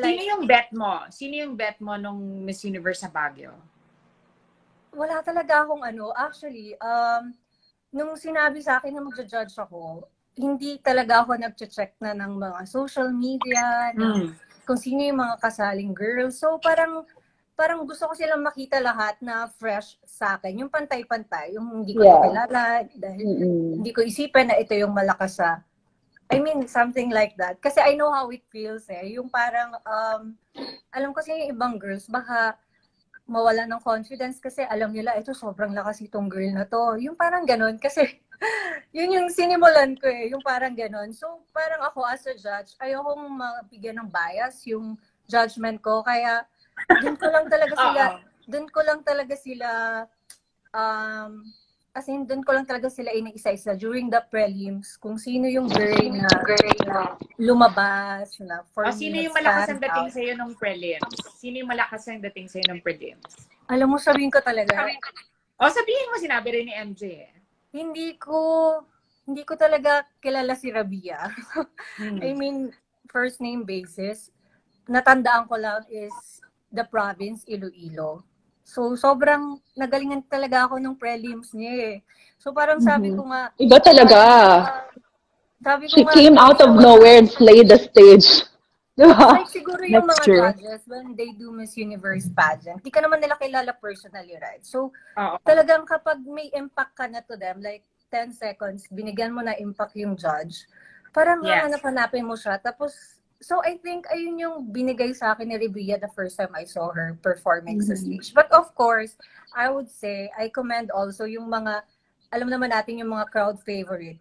yung bet mo? Sino yung bet mo nung Miss Universe sa Baguio? Wala talaga akong ano. Actually, um, nung sinabi sa akin na magja-judge ako, hindi talaga ako nag-check na ng mga social media, ng Mm. kung sino yung mga kasaling girls. So parang parang gusto ko silang makita lahat na fresh sa akin. Yung pantay-pantay, yung hindi ko Yeah. kilala, dahil Mm-mm. hindi ko isipin na ito yung malakas sa I mean, something like that. Kasi I know how it feels eh. Yung parang, um, alam ko kasi yung ibang girls, baka mawala ng confidence kasi alam nila, ito sobrang lakas itong girl na to. Yung parang ganun. Kasi yun yung sinimulan ko eh. Yung parang ganun. So, parang ako as a judge, ayokong mabigyan ng bias yung judgment ko. Kaya, dun ko lang talaga sila, dun ko lang talaga sila, um, as in, dun ko lang talaga sila iniisa-isa during the prelims kung sino yung girl na, na lumabas, na for O, sino yung malakas ang dating out. sa'yo nung prelims? Sino yung malakas ang dating sa'yo nung prelims? Alam mo, sabihin ko talaga, O, sabihin mo, sinabi rin ni MJ eh. hindi ko, hindi ko talaga kilala si Rabia. Hmm. I mean, first name basis, natandaan ko lang is the province, Iloilo. So, sobrang nagalingan talaga ako nung prelims niya eh. So, parang sabi Mhm. ko nga, Iba talaga. sabi ko She nga, came out of nowhere and slayed the stage. Diba? like siguro yung That's mga true. judges when they do Miss Universe pageant, di ka naman nila kilala personally, right? So, Oo. talagang kapag may impact ka na to them, like 10 seconds, binigyan mo na impact yung judge, parang Yes. hanap-hanapin mo siya. Tapos, so I think ayun yung binigay sa akin ni Revia the first time I saw her performing sa Mhm. stage. But of course, I would say, I commend also yung mga, alam naman natin yung mga crowd favorite.